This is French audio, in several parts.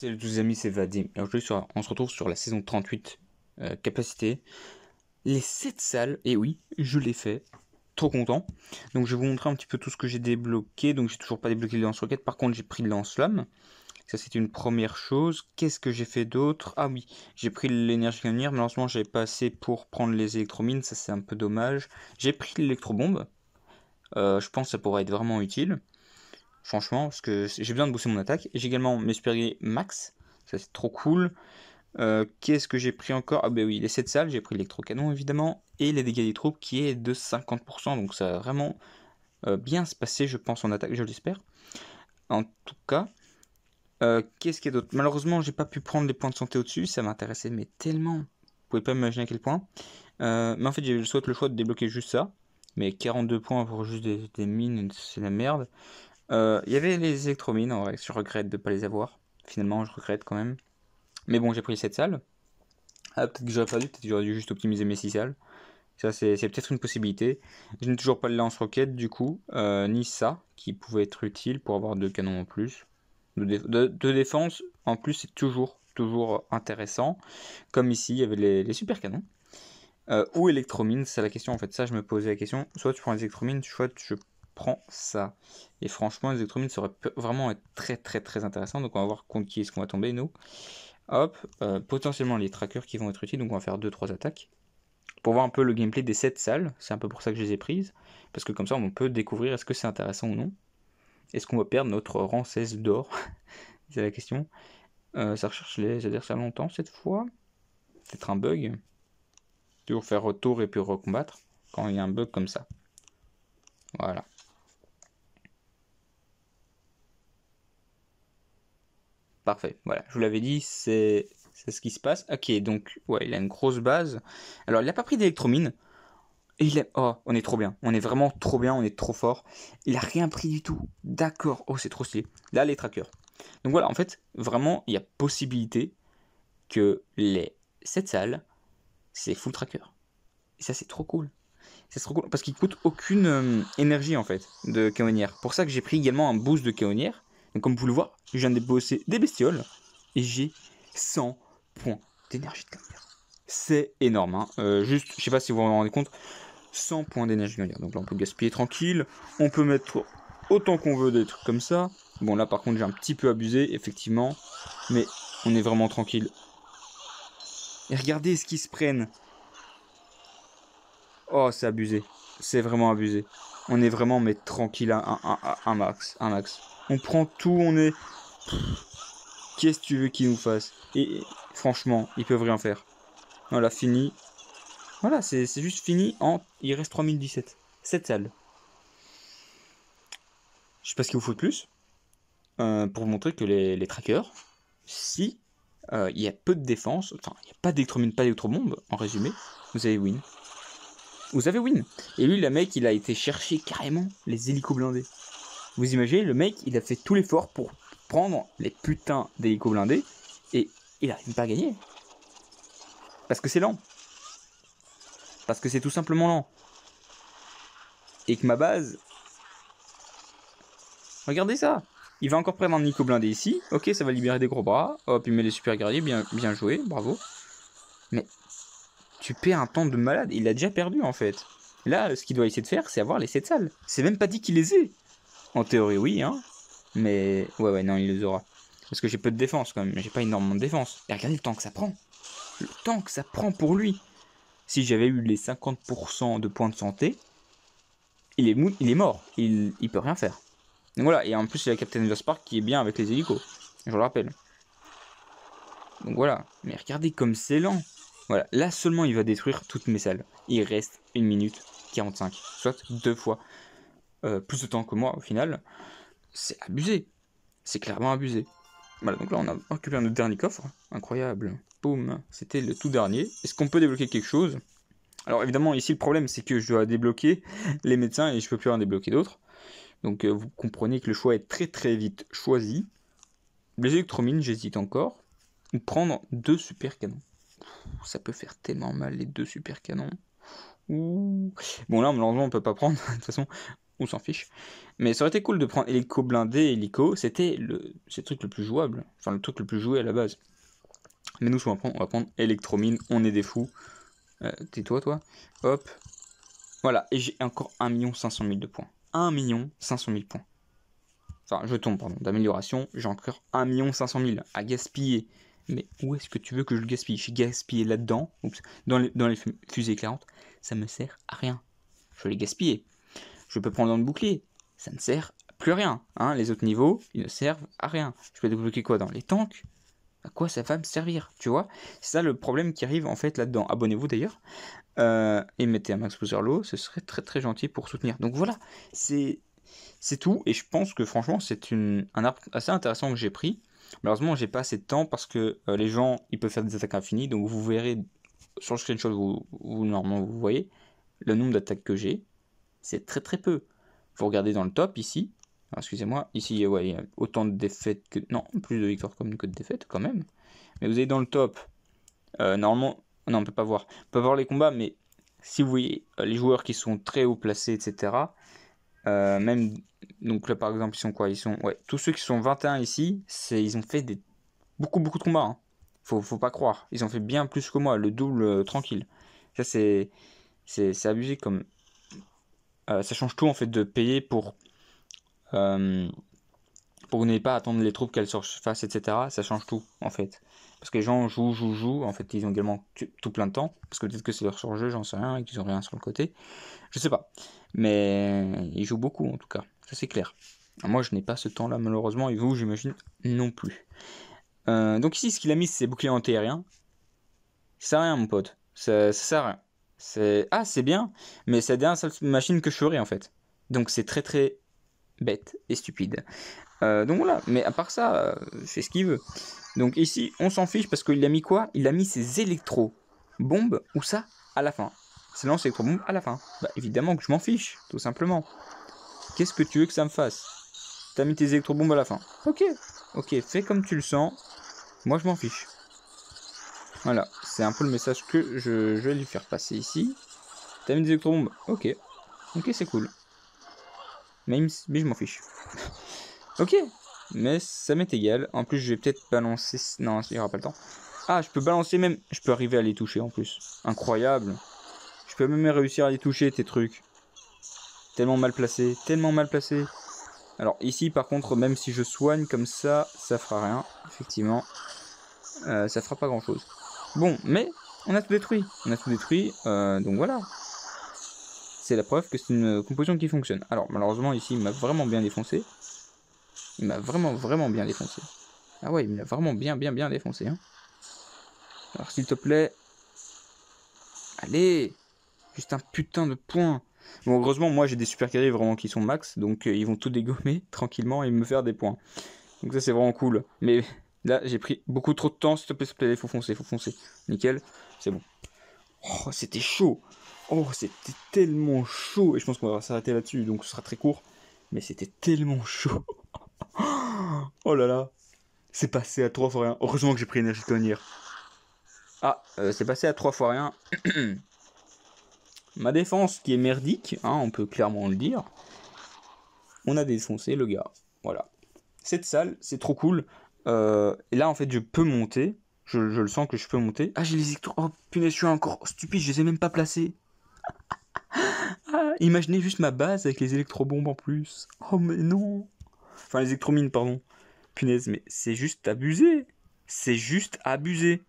Salut tous les amis, c'est Vadim. On se retrouve sur la saison 38, euh, capacité. Les 7 salles, et oui, je l'ai fait. Trop content. Donc je vais vous montrer un petit peu tout ce que j'ai débloqué. Donc j'ai toujours pas débloqué le lance-roquette. Par contre, j'ai pris le lance-flamme. Ça, c'est une première chose. Qu'est-ce que j'ai fait d'autre? Ah oui, j'ai pris l'énergie canonnière. Malheureusement, j'avais pas assez pour prendre les électromines. Ça, c'est un peu dommage. J'ai pris l'électrobombe. Euh, je pense que ça pourrait être vraiment utile. Franchement, parce que j'ai besoin de booster mon attaque. J'ai également mes super max. Ça, c'est trop cool. Euh, qu'est-ce que j'ai pris encore? Ah ben oui, les 7 salles, j'ai pris l'électrocanon évidemment, et les dégâts des troupes qui est de 50%, donc ça va vraiment euh, bien se passer, je pense, en attaque, je l'espère. En tout cas, euh, qu'est-ce qu'il y a d'autre? Malheureusement, j'ai pas pu prendre les points de santé au-dessus, ça m'intéressait, mais tellement. Vous pouvez pas imaginer à quel point. mais en fait, j'ai le choix de débloquer juste ça, mais 42 points pour juste des mines, c'est la merde. Euh, il y avait les électromines, en vrai, je regrette de ne pas les avoir. Finalement, je regrette quand même. Mais bon, j'ai pris cette salle. Ah, peut-être que j'aurais pas dû, peut-être que j'aurais dû juste optimiser mes 6 salles. Ça, c'est peut-être une possibilité. Je n'ai toujours pas le lance-roquette, du coup, euh, ni ça, qui pouvait être utile pour avoir deux canons en plus. De, défense, en plus, c'est toujours, toujours intéressant. Comme ici, il y avait les, super canons. Euh, ou électromines, c'est la question en fait. Ça, je me posais la question. Soit tu prends les électromines, soit je ça. Et franchement, les électromines seraient vraiment être très très très intéressant. Donc on va voir contre qui est-ce qu'on va tomber nous. Hop, euh, potentiellement les trackers qui vont être utiles. Donc on va faire 2-3 attaques. Pour voir un peu le gameplay des 7 salles. C'est un peu pour ça que je les ai prises. Parce que comme ça on peut découvrir est-ce que c'est intéressant ou non. Est-ce qu'on va perdre notre rang 16 d'or C'est la question. Euh, ça recherche les adversaires longtemps cette fois. Peut-être un bug. Toujours faire retour et puis recombattre quand il y a un bug comme ça. Voilà. Parfait, voilà, je vous l'avais dit, c'est ce qui se passe. Ok, donc, ouais, il a une grosse base. Alors, il n'a pas pris d'électromine. Et il a... Oh, on est trop bien. On est vraiment trop bien, on est trop fort. Il a rien pris du tout. D'accord. Oh, c'est trop stylé. Là, les trackers. Donc voilà, en fait, vraiment, il y a possibilité que les 7 salles, c'est full tracker. Et ça, c'est trop cool. C'est trop cool parce qu'il coûte aucune euh, énergie en fait de Kaonière. Pour ça que j'ai pris également un boost de Kaonière comme vous le voir, je viens de bosser des bestioles et j'ai 100 points d'énergie de carrière. C'est énorme. Hein. Euh, juste, je sais pas si vous vous rendez compte, 100 points d'énergie de carrière. Donc là, on peut gaspiller tranquille. On peut mettre autant qu'on veut des trucs comme ça. Bon, là, par contre, j'ai un petit peu abusé, effectivement. Mais on est vraiment tranquille. Et regardez ce qu'ils se prennent. Oh, c'est abusé. C'est vraiment abusé. On est vraiment, mais tranquille à un max. Un max. On prend tout, on est... Qu'est-ce que tu veux qu'ils nous fassent Et franchement, ils peuvent rien faire. Voilà, fini. Voilà, c'est juste fini. Il reste 3017. 7 salles. Je sais pas ce qu'il vous faut de plus. Euh, pour vous montrer que les, trackers, si euh, il y a peu de défense, enfin, il n'y a pas d'électromine, pas d'électrobombe, en résumé, vous avez win. Vous avez win. Et lui, le mec, il a été chercher carrément les hélicos blindés. Vous imaginez, le mec, il a fait tout l'effort pour prendre les putains d'hélico blindés et il arrive pas à gagner. Parce que c'est lent. Parce que c'est tout simplement lent. Et que ma base. Regardez ça. Il va encore prendre un Nico blindé ici. Ok, ça va libérer des gros bras. Hop, il met les super guerriers. Bien, bien joué. Bravo. Mais tu perds un temps de malade. Il a déjà perdu en fait. Là, ce qu'il doit essayer de faire, c'est avoir les 7 salles. C'est même pas dit qu'il les ait. En théorie, oui, hein. Mais ouais, ouais, non, il les aura. Parce que j'ai peu de défense quand même. J'ai pas énormément de défense. Et regardez le temps que ça prend. Le temps que ça prend pour lui. Si j'avais eu les 50% de points de santé, il est, il est mort. Il, il peut rien faire. Donc voilà. Et en plus, il y a Captain Verspark qui est bien avec les hélicos. Je le rappelle. Donc voilà. Mais regardez comme c'est lent. Voilà. Là seulement, il va détruire toutes mes salles. Il reste 1 minute 45. Soit deux fois. Euh, plus de temps que moi au final, c'est abusé. C'est clairement abusé. Voilà, donc là on a récupéré notre dernier coffre. Incroyable. Boum, c'était le tout dernier. Est-ce qu'on peut débloquer quelque chose? Alors évidemment ici le problème c'est que je dois débloquer les médecins et je peux plus en débloquer d'autres. Donc euh, vous comprenez que le choix est très très vite choisi. Les électromines, j'hésite encore. Ou prendre deux super canons. Ça peut faire tellement mal les deux super canons. Ouh. Bon là malheureusement on peut pas prendre. de toute façon on s'en fiche. Mais ça aurait été cool de prendre hélico blindé hélico, c'était le, le truc le plus jouable, enfin le truc le plus joué à la base. Mais nous, on va prendre, on va prendre électromine, on est des fous. Euh, tais-toi, toi. Hop. Voilà, et j'ai encore 1 500 000 de points. 1 500 000 points. Enfin, je tombe, pardon, d'amélioration. J'ai encore 1 500 000 à gaspiller. Mais où est-ce que tu veux que je le gaspille? J'ai gaspillé là-dedans, dans les, dans les fusées éclairantes. Ça me sert à rien. Je vais les gaspiller. Je peux prendre dans le bouclier. Ça ne sert plus à rien. Hein. Les autres niveaux, ils ne servent à rien. Je peux débloquer quoi dans les tanks? À quoi ça va me servir, tu vois? C'est ça le problème qui arrive en fait là-dedans. Abonnez-vous d'ailleurs euh, et mettez un max booster low, ce serait très très gentil pour soutenir. Donc voilà, c'est c'est tout et je pense que franchement c'est un arbre assez intéressant que j'ai pris. Malheureusement j'ai pas assez de temps parce que euh, les gens ils peuvent faire des attaques infinies donc vous verrez sur le screenshot vous, vous normalement vous voyez le nombre d'attaques que j'ai c'est très très peu. Vous regardez dans le top ici excusez-moi, ici il y a autant de défaites que... Non, plus de victoires que de défaites quand même. Mais vous êtes dans le top. Euh, normalement, non, on peut pas voir. On peut voir les combats, mais si vous voyez euh, les joueurs qui sont très haut placés, etc. Euh, même, donc là par exemple, ils sont quoi? Ils sont, ouais, tous ceux qui sont 21 ici, c'est, ils ont fait des, beaucoup beaucoup de combats. Hein. Faut, faut pas croire. Ils ont fait bien plus que moi, le double tranquille. Ça c'est, c'est, abusé comme. ça change tout en fait de payer pour euh, pour n'ayez pas attendre les troupes qu'elles surfassent, etc. Ça change tout, en fait. Parce que les gens jouent, jouent, jouent. En fait, ils ont également tout plein de temps. Parce que peut-être que c'est leur surjeu, j'en sais rien, et qu'ils ont rien sur le côté. Je sais pas. Mais ils jouent beaucoup, en tout cas. Ça, c'est clair. Moi, je n'ai pas ce temps-là, malheureusement. Et vous, j'imagine, non plus. Euh, donc ici, ce qu'il a mis, c'est bouclier anti-aérien. Ça sert à rien, mon pote. Ça, ça sert à rien. C'est... Ah, c'est bien, mais c'est la dernière machine que je ferai, en fait. Donc c'est très très bête et stupide. Euh, donc voilà, mais à part ça, euh, c'est ce qu'il veut. Donc ici, on s'en fiche parce qu'il a mis quoi? Il a mis ses électro-bombes, ou ça, à la fin. C'est lance électro-bombes à la fin. Bah évidemment que je m'en fiche, tout simplement. Qu'est-ce que tu veux que ça me fasse? T'as mis tes électro-bombes à la fin. Ok, ok, fais comme tu le sens. Moi, je m'en fiche. Voilà, c'est un peu le message que je, je vais lui faire passer ici. T'as mis des électro-bombes Ok, ok, c'est cool. Même mais je m'en fiche. ok, mais ça m'est égal. En plus, je vais peut-être balancer. Non, il n'y aura pas le temps. Ah, je peux balancer même. Je peux arriver à les toucher en plus. Incroyable. Je peux même réussir à les toucher, tes trucs. Tellement mal placé. Tellement mal placé. Alors ici, par contre, même si je soigne comme ça, ça fera rien. Effectivement. Euh, ça fera pas grand chose. Bon, mais on a tout détruit. On a tout détruit. Euh, donc voilà c'est la preuve que c'est une composition qui fonctionne. Alors malheureusement ici il m'a vraiment bien défoncé. Il m'a vraiment vraiment bien défoncé. Ah ouais, il m'a vraiment bien bien bien défoncé. Hein. Alors s'il te plaît. Allez Juste un putain de point. Bon heureusement moi j'ai des super carrés vraiment qui sont max. Donc euh, ils vont tout dégommer tranquillement et me faire des points. Donc ça c'est vraiment cool. Mais là j'ai pris beaucoup trop de temps. S'il te plaît, s'il te plaît, faut foncer, faut foncer. Nickel, c'est bon. Oh c'était chaud Oh, c'était tellement chaud. Et je pense qu'on va s'arrêter là-dessus, donc ce sera très court. Mais c'était tellement chaud. oh là là. C'est passé à 3 fois rien. Heureusement que j'ai pris énergie tonnière. Ah, euh, c'est passé à 3 fois rien. Ma défense qui est merdique, hein, on peut clairement le dire. On a défoncé le gars. Voilà. Cette salle, c'est trop cool. Euh, et là, en fait, je peux monter. Je, le sens que je peux monter. Ah, j'ai les électros. Oh punaise, je suis encore stupide, je les ai même pas placés. Imaginez juste ma base avec les électrobombes en plus. Oh mais non Enfin les électromines, pardon. Punaise, mais c'est juste abusé. C'est juste abusé.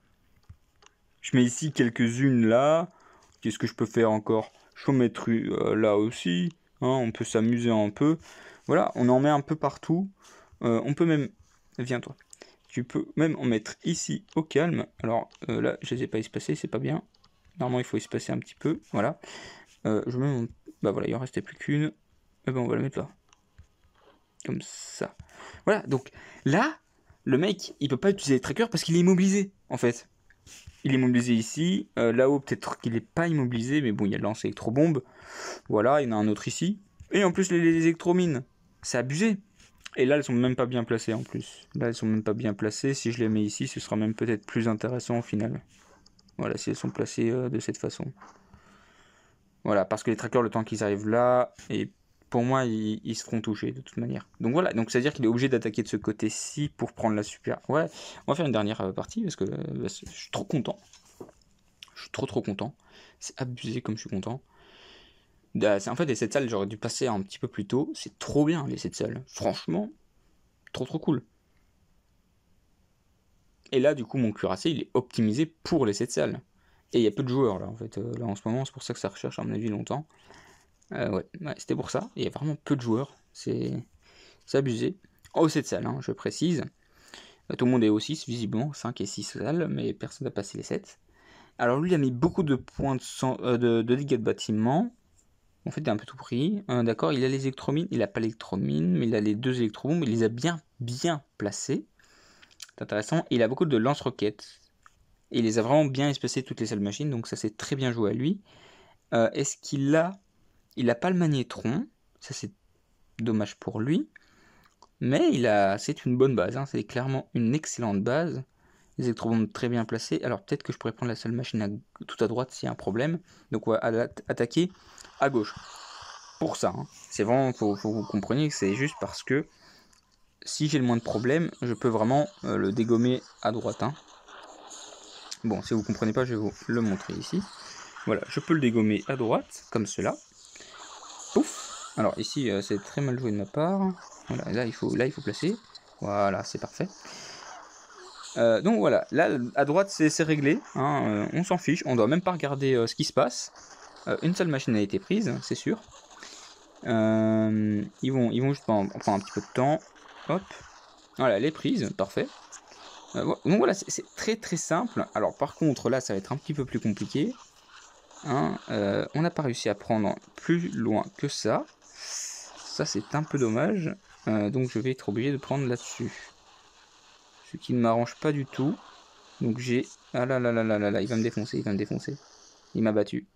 Je mets ici quelques-unes là. Qu'est-ce que je peux faire encore? Je peux mettre euh, là aussi. Hein, on peut s'amuser un peu. Voilà, on en met un peu partout. Euh, on peut même... Viens toi. Tu peux même en mettre ici au calme. Alors euh, là, je ne les ai pas espacés, c'est pas bien. Normalement, il faut espacer un petit peu. Voilà. je bah voilà, il en restait plus qu'une. Eh ben on va la mettre là. Comme ça. Voilà, donc là, le mec, il peut pas utiliser les trackers parce qu'il est immobilisé, en fait. Il est immobilisé ici. Euh, là-haut, peut-être qu'il est pas immobilisé, mais bon, il y a le lance électro-bombe. Voilà, il y en a un autre ici. Et en plus, les, les électromines. C'est abusé. Et là, elles sont même pas bien placées en plus. Là, elles sont même pas bien placées. Si je les mets ici, ce sera même peut-être plus intéressant au final. Voilà, si elles sont placées euh, de cette façon. Voilà, parce que les trackers, le temps qu'ils arrivent là, et pour moi, ils, se feront toucher de toute manière. Donc voilà, donc c'est-à-dire qu'il est obligé d'attaquer de ce côté-ci pour prendre la super. Ouais, on va faire une dernière euh, partie parce que euh, bah, je suis trop content. Je suis trop trop content. C'est abusé comme je suis content. Bah, en fait les 7 salles, j'aurais dû passer un petit peu plus tôt. C'est trop bien les 7 salles. Franchement, trop trop cool. Et là, du coup, mon cuirassé, il est optimisé pour les 7 salles. Et il y a peu de joueurs là en fait. Euh, là en ce moment, c'est pour ça que ça recherche à mon avis longtemps. Euh, ouais, c'était pour ça. Il y a vraiment peu de joueurs. C'est abusé. Oh, cette salle, hein, je précise. Euh, tout le monde est au 6, visiblement, 5 et 6 salles, mais personne n'a passé les 7. Alors lui, il a mis beaucoup de points de, de, dégâts de bâtiment. En fait, il a un peu tout pris. D'accord, il a les électromines, il n'a pas l'électromine, mais il a les deux électrobombes, il les a bien, bien placés. C'est intéressant. Il a beaucoup de lance-roquettes. Il les a vraiment bien espacées toutes les salles machines, donc ça c'est très bien joué à lui. Est-ce qu'il a il n'a pas le magnétron, ça c'est dommage pour lui. Mais il a, c'est une bonne base, hein. c'est clairement une excellente base. Les électrobombes très bien placés. Alors peut-être que je pourrais prendre la seule machine tout à droite s'il y a un problème. Donc on va attaquer à gauche. Pour ça, hein. c'est vraiment, faut, que vous compreniez que c'est juste parce que si j'ai le moins de problèmes, je peux vraiment euh, le dégommer à droite. Hein. Bon, si vous comprenez pas, je vais vous le montrer ici. Voilà, je peux le dégommer à droite, comme cela. Pouf Alors ici, euh, c'est très mal joué de ma part. Voilà, là il faut, là, il faut placer. Voilà, c'est parfait. Euh, donc voilà, là à droite c'est réglé, hein, euh, on s'en fiche, on doit même pas regarder ce qui se passe. une seule machine a été prise, c'est sûr. ils, vont, ils vont juste prendre, un petit peu de temps. Hop, voilà, elle est prise, parfait. donc voilà, c'est très très simple. Alors par contre là ça va être un petit peu plus compliqué. Hein, euh, on n'a pas réussi à prendre plus loin que ça. Ça, c'est un peu dommage. Euh, donc, je vais être obligé de prendre là-dessus. Ce qui ne m'arrange pas du tout. Donc, j'ai... Ah là là là là là là, il va me défoncer, il va me défoncer. Il m'a battu.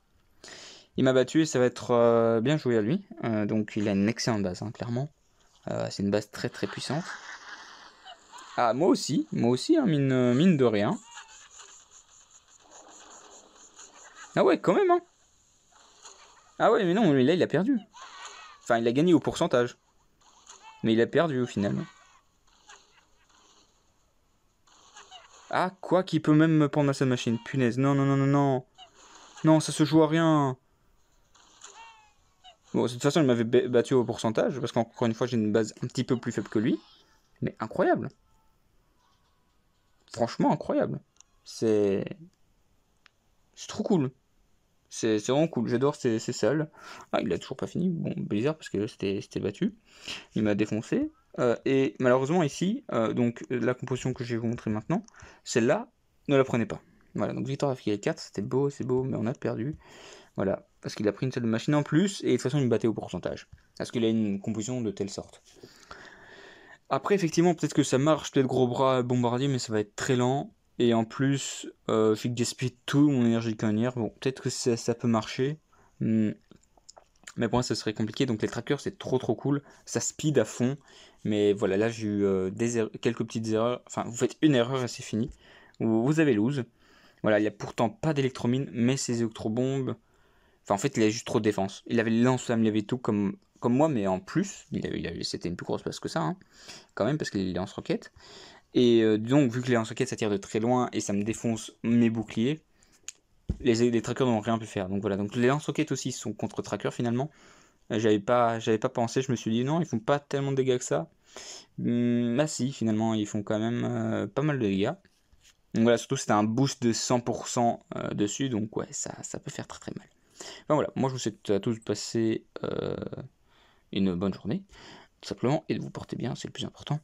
Il m'a battu et ça va être euh, bien joué à lui. donc, il a une excellente base, hein, clairement. c'est une base très très puissante. Ah, moi aussi. Moi aussi, hein, mine, mine de rien. Ah ouais, quand même, hein. Ah ouais, mais non, mais là, il a perdu. Enfin, il a gagné au pourcentage. Mais il a perdu au final. Ah, quoi qu'il peut même me prendre à sa machine. Punaise, non, non, non, non, non. Non, ça se joue à rien. Bon, de toute façon, il m'avait battu au pourcentage, parce qu'encore une fois, j'ai une base un petit peu plus faible que lui. Mais incroyable. Franchement, incroyable. C'est... C'est trop cool. C'est vraiment cool, j'adore ces, salles. Ah, il a toujours pas fini, bon, bizarre parce que c'était battu. Il m'a défoncé. Euh, et malheureusement ici, euh, donc la composition que je vais vous montrer maintenant, celle-là, ne la prenez pas. Voilà, donc Victor a fait 4, c'était beau, c'est beau, mais on a perdu. Voilà, parce qu'il a pris une seule machine en plus, et de toute façon il me battait au pourcentage. Parce qu'il a une composition de telle sorte. Après, effectivement, peut-être que ça marche, peut-être gros bras bombardier, mais ça va être très lent. Et en plus, euh, je gaspille tout mon énergie cannière. Bon, peut-être que ça, peut marcher. Hmm. Mais pour moi, ça serait compliqué. Donc les trackers, c'est trop trop cool. Ça speed à fond. Mais voilà, là, j'ai eu euh, des quelques petites erreurs. Enfin, vous faites une erreur et c'est fini. Vous, avez lose. Voilà, il n'y a pourtant pas d'électromine, mais ces électrobombes. Enfin, en fait, il a juste trop de défense. Il avait lance-flamme, il avait tout comme, comme moi, mais en plus, il avait, c'était une plus grosse place que ça, hein, quand même, parce qu'il est lance-roquette. Et euh, donc, vu que les lance-roquettes ça tire de très loin et ça me défonce mes boucliers, les, les trackers n'ont rien pu faire. Donc voilà, donc les lance-roquettes aussi sont contre trackers finalement. Euh, j'avais pas, j'avais pas pensé, je me suis dit non, ils font pas tellement de dégâts que ça. Hum, bah si, finalement, ils font quand même euh, pas mal de dégâts. Donc voilà, surtout c'était un boost de 100% dessus, donc ouais, ça, ça peut faire très très mal. Enfin voilà, moi je vous souhaite à tous de passer une bonne journée, tout simplement, et de vous porter bien, c'est le plus important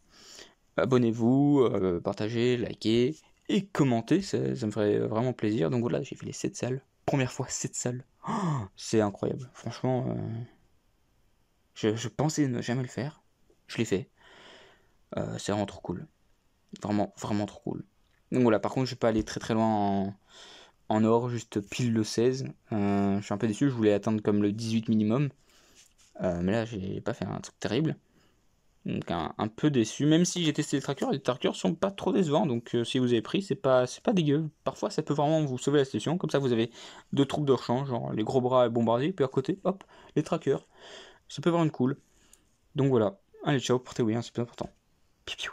abonnez-vous, euh, partagez, likez et commentez, ça, me ferait vraiment plaisir. Donc voilà, j'ai fait les 7 salles. Première fois 7 salles. Oh, c'est incroyable. Franchement, euh, je, pensais ne jamais le faire. Je l'ai fait. Euh, c'est vraiment trop cool. Vraiment, vraiment trop cool. Donc voilà, par contre, je vais pas aller très très loin en, or, juste pile le 16. je suis un peu déçu, je voulais atteindre comme le 18 minimum. mais là, j'ai pas fait un truc terrible. Donc un, peu déçu, même si j'ai testé les trackers, les trackers sont pas trop décevants, donc euh, si vous avez pris, c'est pas, c'est pas dégueu. Parfois ça peut vraiment vous sauver la situation, comme ça vous avez deux troupes de rechange, genre les gros bras et bombardiers, puis à côté, hop, les trackers. Ça peut vraiment être cool. Donc voilà. Allez, ciao, portez-vous bien, c'est plus important. Piu.